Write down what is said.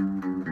Mm-hmm.